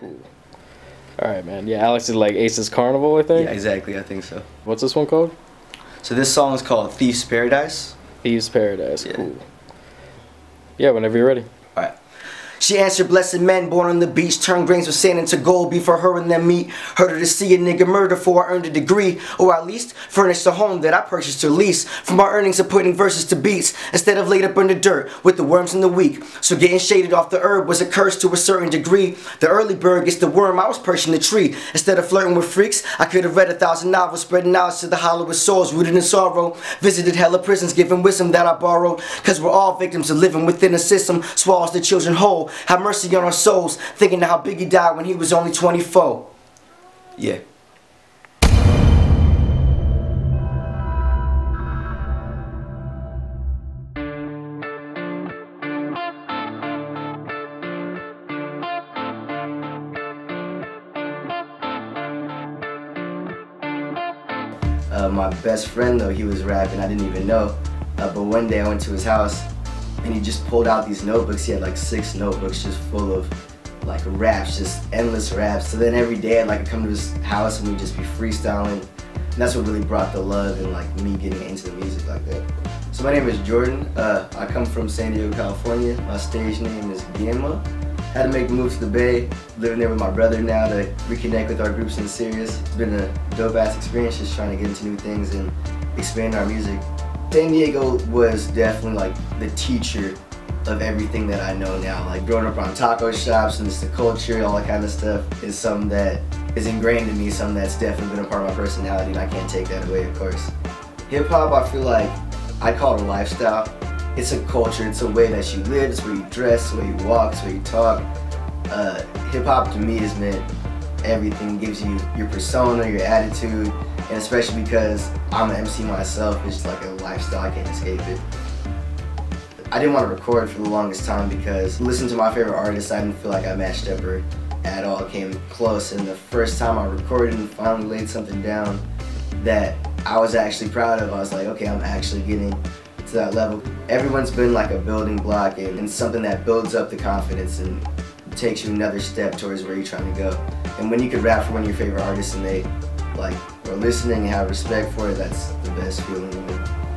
Cool. All right, man. Yeah, Alex is like Ace's Carnival, I think. Yeah, exactly. I think so. What's this one called? So this song is called Thief's Paradise. Thieves Paradise. Yeah. Cool. Yeah, whenever you're ready. She answered, blessed men born on the beach, turn grains of sand into gold before her and them meet. Heard her to see a nigga murder for I earned a degree, or at least furnished a home that I purchased or lease. From my earnings of putting verses to beats, instead of laid up in the dirt with the worms and the weak. So getting shaded off the herb was a curse to a certain degree. The early bird gets the worm, I was perching the tree. Instead of flirting with freaks, I could have read a thousand novels, spreading knowledge to the hollowest souls rooted in sorrow. Visited hella prisons, giving wisdom that I borrowed. Cause we're all victims of living within a system, swallows the children whole. Have mercy on our souls, thinking how Biggie died when he was only 24. Yeah. Uh, my best friend though, he was rapping, I didn't even know. Uh, but one day I went to his house and he just pulled out these notebooks. He had like six notebooks just full of like raps, just endless raps. So then every day I'd like come to his house and we'd just be freestyling. And that's what really brought the love and like me getting into the music like that. So my name is Jordan. Uh, I come from San Diego, California. My stage name is Guillermo. Had to make the move to the Bay, living there with my brother now to reconnect with our group SinSerious. It's been a dope ass experience just trying to get into new things and expand our music. San Diego was definitely like the teacher of everything that I know now. Like growing up around taco shops and just the culture, all that kind of stuff is something that is ingrained in me, something that's definitely been a part of my personality and I can't take that away, of course. Hip hop, I feel like I call it a lifestyle. It's a culture, it's a way that you live, it's where you dress, where you walk, where you talk. Uh, hip hop to me has meant everything, it gives you your persona, your attitude, and especially because I'm an MC myself, it's like a lifestyle, I can't escape it. I didn't want to record for the longest time because listening to my favorite artist, I didn't feel like I matched up or at all came close. And the first time I recorded and finally laid something down that I was actually proud of, I was like, okay, I'm actually getting to that level. Everyone's been like a building block and, and something that builds up the confidence and takes you another step towards where you're trying to go. And when you can rap for one of your favorite artists and they like are listening and have respect for it, that's the best feeling.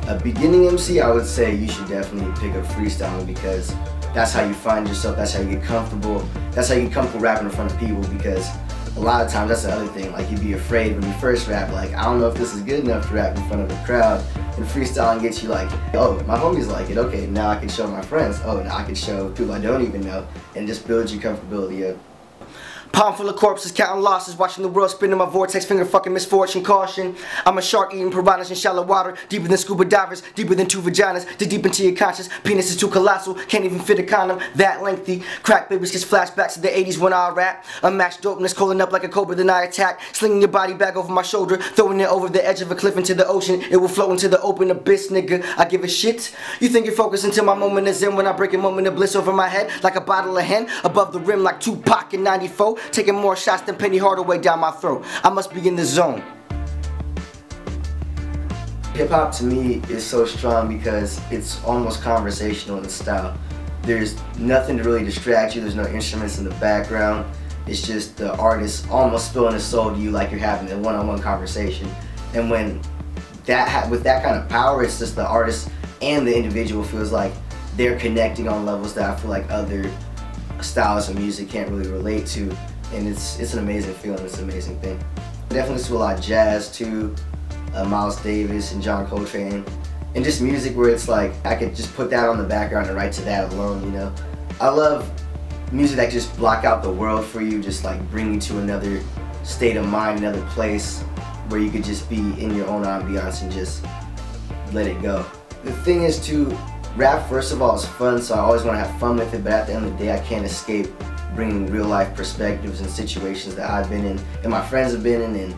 A beginning MC, I would say you should definitely pick up freestyling because that's how you find yourself, that's how you get comfortable, that's how you get comfortable rapping in front of people because a lot of times that's the other thing, like you'd be afraid when you first rap, like I don't know if this is good enough to rap in front of a crowd and freestyling gets you like, oh, my homies like it, okay, now I can show my friends, oh, now I can show people I don't even know and just build your comfortability up. Palm full of corpses, counting losses, watching the world spin in my vortex, finger fucking misfortune, caution. I'm a shark eating piranhas in shallow water, deeper than scuba divers, deeper than two vaginas, dig deep into your conscious. Penis is too colossal, can't even fit a condom, that lengthy. Crack babies gets flashbacks to the 80s when I rap. Unmatched dopeness, calling up like a cobra, then I attack. Slinging your body back over my shoulder, throwing it over the edge of a cliff into the ocean. It will float into the open abyss, nigga. I give a shit. You think you're focused until my moment is in when I break a moment of bliss over my head, like a bottle of hen above the rim, like Tupac in 94. Taking more shots than Penny Hardaway down my throat. I must be in the zone. Hip hop to me is so strong because it's almost conversational in style. There's nothing to really distract you, there's no instruments in the background. It's just the artist almost spilling his soul to you like you're having a one-on-one conversation. And when that with that kind of power, it's just the artist and the individual feels like they're connecting on levels that I feel like other styles of music can't really relate to. And it's it's an amazing feeling, it's an amazing thing. I definitely listen to a lot of jazz too, uh, Miles Davis and John Coltrane. And just music where it's like, I could just put that on the background and write to that alone, you know? I love music that just block out the world for you, just like bring you to another state of mind, another place where you could just be in your own ambiance and just let it go. The thing is to rap first of all is fun, so I always want to have fun with it, but at the end of the day I can't escape bringing real life perspectives and situations that I've been in and my friends have been in and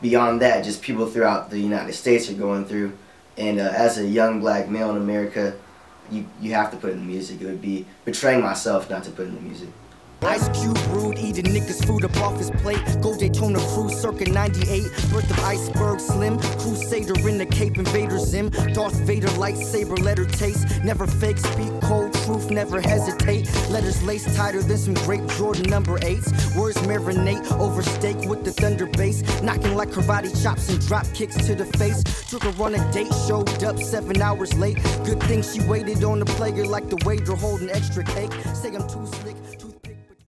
beyond that just people throughout the United States are going through and uh, as a young black male in America you, you have to put in the music. It would be betraying myself not to put in the music. Ice Cube rude, eating food up off his plate. Go Daytona Cruise, circa 98. Birth of Iceberg Slim. Crusader in the Cape Invader Zim. Darth Vader lightsaber letter taste. Never fake, speak cold truth, never hesitate. Letters laced tighter than some grape Jordan number eights. Words marinate over steak with the thunder bass. Knocking like karate chops and drop kicks to the face. Took her on a date, showed up seven hours late. Good thing she waited on the player like the waiter holding extra cake. Say I'm too slick, too